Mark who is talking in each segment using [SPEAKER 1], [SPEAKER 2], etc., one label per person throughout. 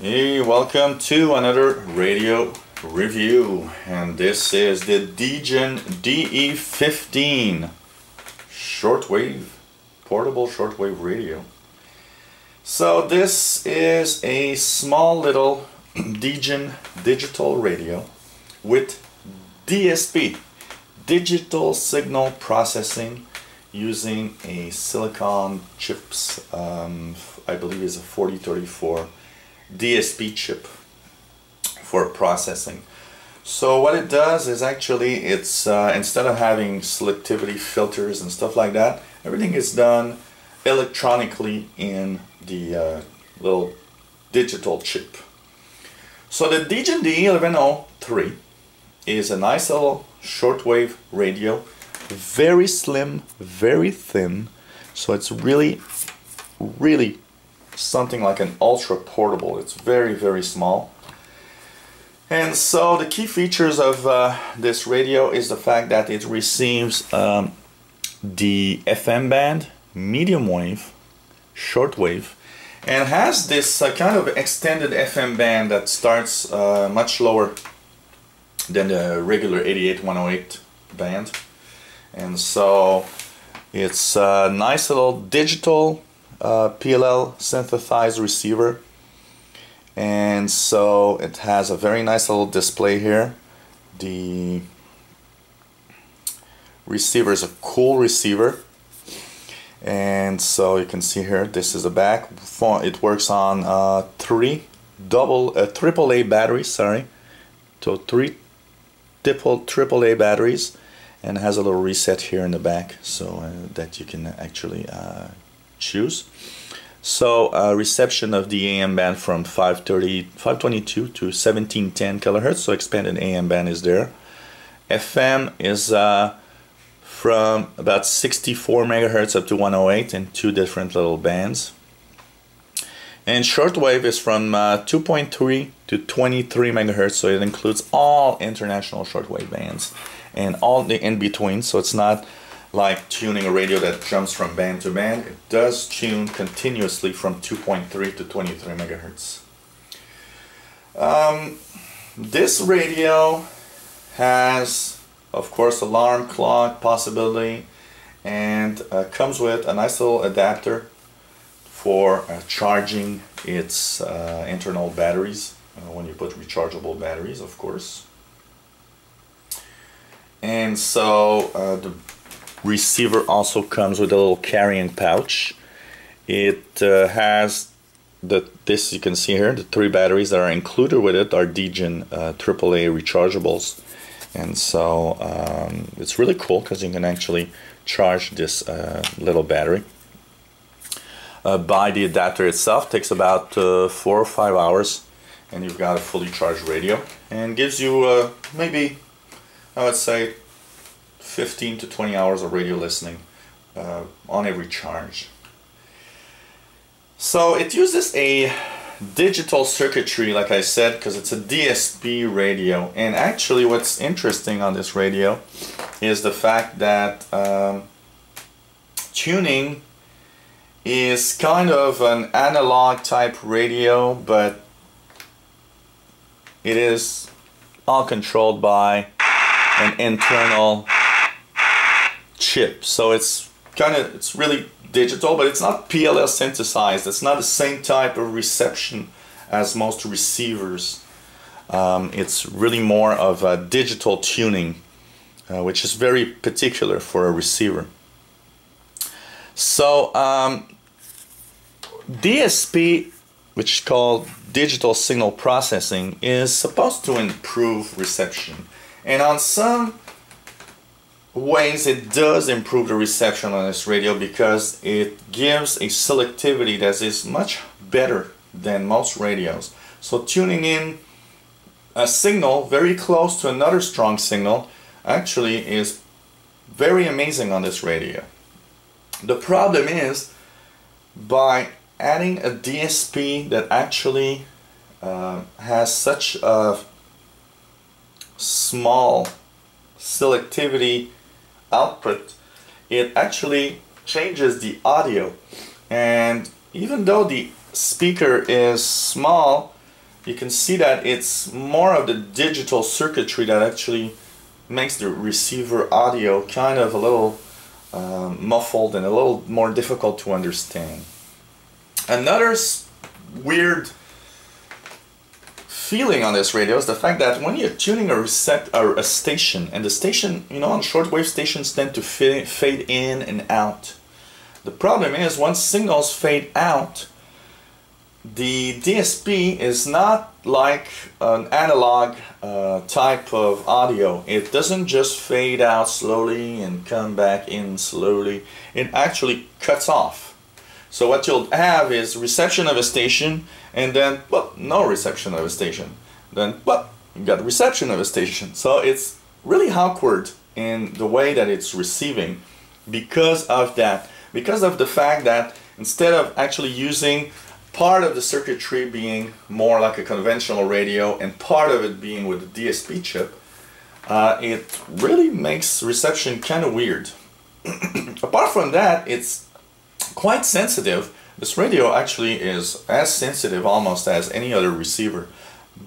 [SPEAKER 1] Hey, welcome to another radio review and this is the Degen DE15 shortwave portable shortwave radio. So this is a small little Degen digital radio with DSP digital signal processing using a silicon chips um, I believe is a 4034 DSP chip for processing. So what it does is actually it's uh, instead of having selectivity filters and stuff like that, everything is done electronically in the uh, little digital chip. So the Degen D1103 is a nice little shortwave radio, very slim, very thin, so it's really, really something like an ultra portable. It's very, very small. And so the key features of uh, this radio is the fact that it receives um, the FM band, medium wave, short wave, and has this uh, kind of extended FM band that starts uh, much lower than the regular 88108 band. And so it's a nice little digital uh, PLL synthesized receiver. And so it has a very nice little display here. The receiver is a cool receiver. And so you can see here this is the back. It works on uh, three double uh, triple A batteries sorry. So three triple triple A batteries. And has a little reset here in the back so uh, that you can actually uh, choose. So uh, reception of the AM band from 530, 522 to 1710 kilohertz, so expanded AM band is there. FM is uh, from about 64 megahertz up to 108 in two different little bands. And shortwave is from uh, 2.3 to 23 megahertz, so it includes all international shortwave bands and all the in between, so it's not like tuning a radio that jumps from band to band, it does tune continuously from 2.3 to 23 megahertz. Um, this radio has, of course, alarm clock possibility and uh, comes with a nice little adapter for uh, charging its uh, internal batteries uh, when you put rechargeable batteries, of course. And so uh, the receiver also comes with a little carrying pouch. It uh, has the this you can see here the three batteries that are included with it are Degen uh, AAA rechargeables and so um, it's really cool because you can actually charge this uh, little battery uh, by the adapter itself takes about uh, four or five hours and you've got a fully charged radio and gives you uh, maybe I would say 15 to 20 hours of radio listening uh, on every charge. So it uses a digital circuitry like I said because it's a DSP radio and actually what's interesting on this radio is the fact that um, tuning is kind of an analog type radio but it is all controlled by an internal chip. So it's kind of, it's really digital, but it's not PLL synthesized. It's not the same type of reception as most receivers. Um, it's really more of a digital tuning, uh, which is very particular for a receiver. So um, DSP, which is called digital signal processing, is supposed to improve reception. And on some ways it does improve the reception on this radio because it gives a selectivity that is much better than most radios. So tuning in a signal very close to another strong signal actually is very amazing on this radio. The problem is by adding a DSP that actually uh, has such a small selectivity output, it actually changes the audio. And even though the speaker is small, you can see that it's more of the digital circuitry that actually makes the receiver audio kind of a little um, muffled and a little more difficult to understand. Another weird feeling on this radio is the fact that when you're tuning a reset or a station, and the station, you know, on shortwave stations tend to fade in and out. The problem is once signals fade out, the DSP is not like an analog uh, type of audio. It doesn't just fade out slowly and come back in slowly. It actually cuts off. So what you'll have is reception of a station and then, well, no reception of a station. Then, well, you got reception of a station. So it's really awkward in the way that it's receiving because of that. Because of the fact that instead of actually using part of the circuitry being more like a conventional radio and part of it being with the DSP chip, uh, it really makes reception kind of weird. Apart from that, it's quite sensitive. This radio actually is as sensitive almost as any other receiver.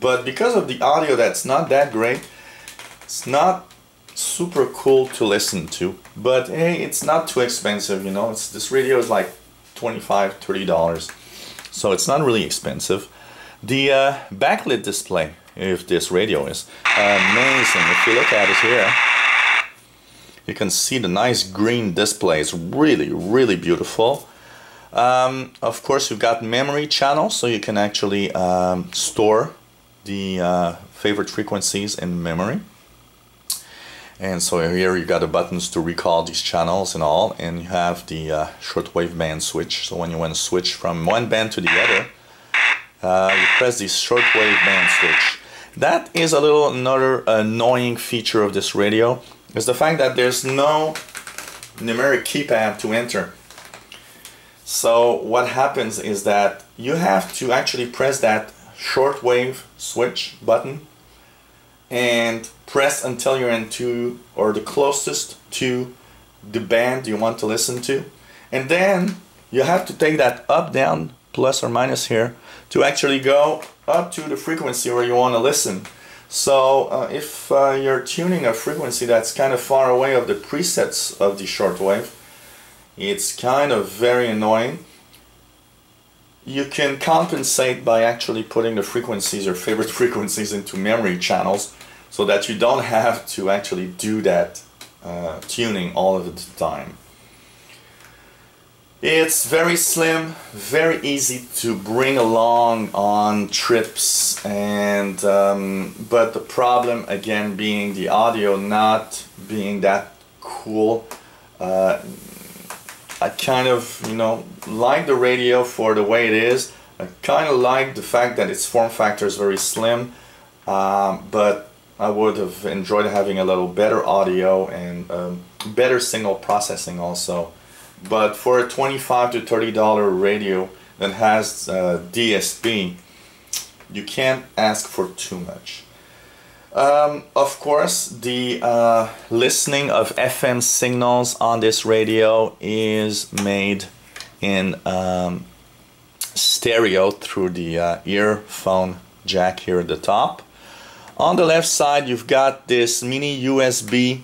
[SPEAKER 1] But because of the audio that's not that great, it's not super cool to listen to. But hey, it's not too expensive, you know. It's this radio is like 25 30 dollars so it's not really expensive the uh, backlit display if this radio is amazing if you look at it here you can see the nice green display. It's really really beautiful. Um, of course you've got memory channels so you can actually um, store the uh, favorite frequencies in memory. And so here you got the buttons to recall these channels and all and you have the uh, shortwave band switch. So when you want to switch from one band to the other uh, you press this shortwave band switch. That is a little another annoying feature of this radio is the fact that there's no numeric keypad to enter. So what happens is that you have to actually press that shortwave switch button and press until you're into or the closest to the band you want to listen to. And then you have to take that up down plus or minus here to actually go up to the frequency where you want to listen so uh, if uh, you're tuning a frequency that's kind of far away of the presets of the shortwave it's kind of very annoying you can compensate by actually putting the frequencies or favorite frequencies into memory channels so that you don't have to actually do that uh, tuning all of the time. It's very slim, very easy to bring along on trips and um, but the problem again being the audio not being that cool. Uh, I kind of, you know, like the radio for the way it is. I kind of like the fact that its form factor is very slim, um, but I would have enjoyed having a little better audio and um, better signal processing also. But for a 25 to 30 dollar radio that has uh, DSP, you can't ask for too much. Um, of course, the uh, listening of FM signals on this radio is made in um, stereo through the uh, earphone jack here at the top. On the left side, you've got this mini USB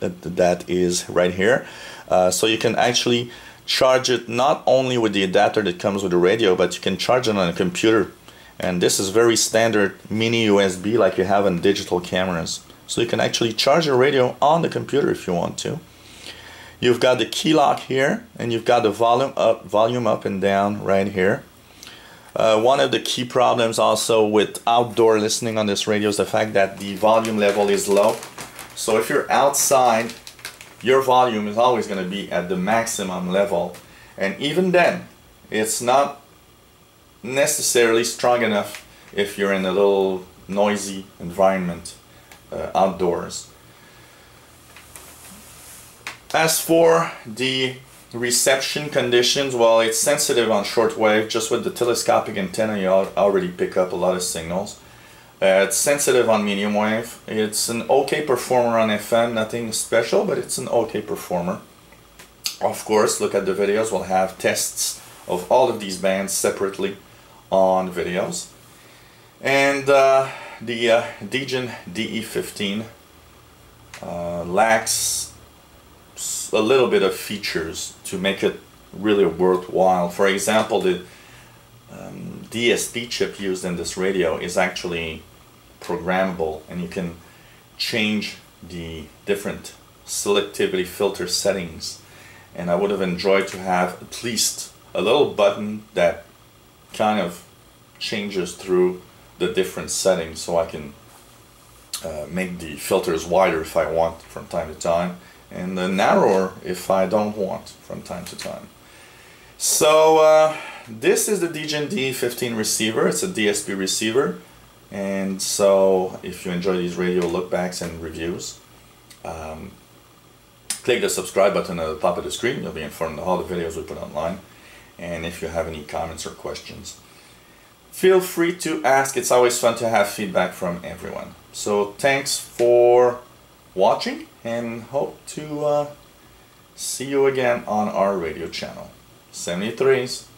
[SPEAKER 1] that, is right here. Uh, so you can actually charge it not only with the adapter that comes with the radio, but you can charge it on a computer. And this is very standard mini USB like you have in digital cameras. So you can actually charge your radio on the computer if you want to. You've got the key lock here and you've got the volume up volume up and down right here. Uh, one of the key problems also with outdoor listening on this radio is the fact that the volume level is low so if you're outside your volume is always going to be at the maximum level and even then it's not necessarily strong enough if you're in a little noisy environment uh, outdoors. As for the reception conditions, well, it's sensitive on shortwave. Just with the telescopic antenna, you already pick up a lot of signals. Uh, it's sensitive on medium wave. It's an okay performer on FM, nothing special, but it's an okay performer. Of course, look at the videos. We'll have tests of all of these bands separately on videos. And uh, the uh, Degen DE15 uh, lacks a little bit of features to make it really worthwhile. For example, the um, DSP chip used in this radio is actually programmable and you can change the different selectivity filter settings. And I would have enjoyed to have at least a little button that kind of changes through the different settings so I can uh, make the filters wider if I want from time to time and the narrower if I don't want from time to time. So uh, this is the Degen DE15 receiver, it's a DSP receiver and so if you enjoy these radio lookbacks and reviews um, click the subscribe button at the top of the screen, you'll be informed of all the videos we put online and if you have any comments or questions feel free to ask, it's always fun to have feedback from everyone. So thanks for watching and hope to uh, see you again on our radio channel. 73s.